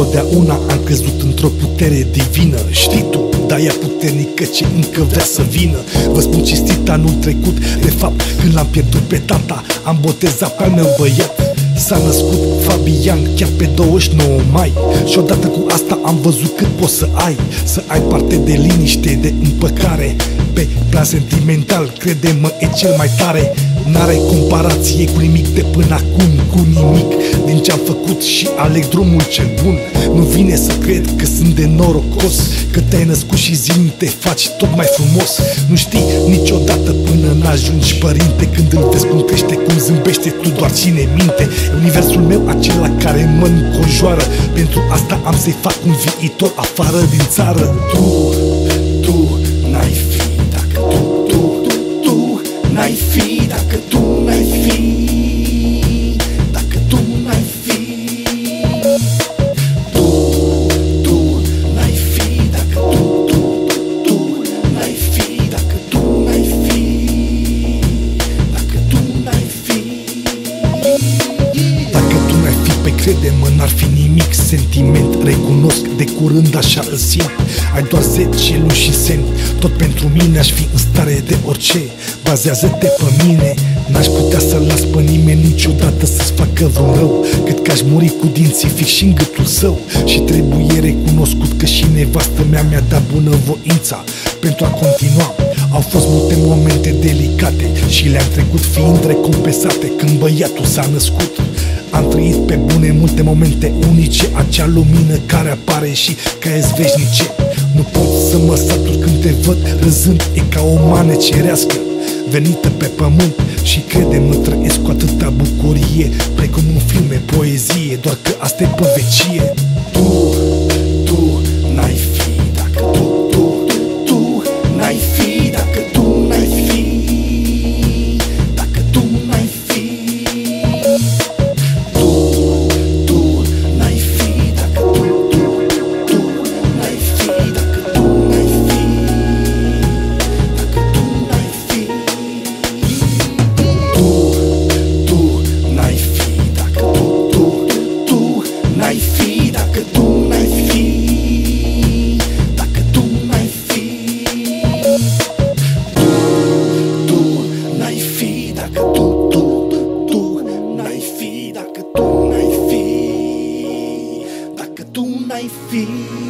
Întotdeauna am crezut într-o putere divină. Știi tu, dar ea puternică ce încă vrea să vină. Vă spun cinstit anul trecut De fapt, când l-am pierdut pe tata Am botezat pe al meu băiat. S-a născut Fabian chiar pe 29 mai. Și odată cu asta am văzut cât poți să ai. Să ai parte de liniște, de împăcare. Pe plan sentimental, crede-mă, e cel mai tare N-are comparație cu nimic de până acum, cu nimic Din ce-am făcut și aleg drumul cel bun. Nu vine să cred că sunt de norocos Că te-ai născut și zilnic te faci tot mai frumos. Nu știi niciodată până n-ajungi părinte Când îl vezi cum crește, cum zâmbește, tu doar ține minte. Universul meu acela care mă înconjoară Pentru asta am să-i fac un viitor afară din țară. Tu, tu, n-ai fi dacă tu, tu, tu, tu N-ai fi dacă tu n-ai fi pe crede-mă, n-ar fi nimic Sentiment, recunosc, de curând așa îl simt. Ai doar 10 luni și semn. Tot pentru mine aș fi în stare de orice. Bazează-te pe mine. N-aș putea să las pe nimeni niciodată să-ți facă vreun rău. Cât că aș muri cu dinții fix și în gâtul său. Și trebuie recunoscut că și nevastă mea mi-a dat bunăvoința Pentru a continua. Au fost multe momente delicate și le-am trecut fiind recompensate când băiatul s-a născut Am trăit pe bune multe momente unice, acea lumină care apare și care e veșnice Nu pot să mă satur când te văd râzând, e ca o mană cerească venită pe pământ. Și crede-mă trăiesc cu atâta bucurie Precum un film, poezie, doar că asta e pe vecie dacă tu n-ai fi Dacă tu n-ai fi. Tu, tu n-ai fi dacă tu, tu, tu, tu n-ai fi Dacă tu n-ai fi Dacă tu n-ai fi.